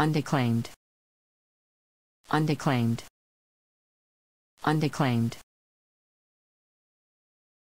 Undeclaimed. Undeclaimed. Undeclaimed.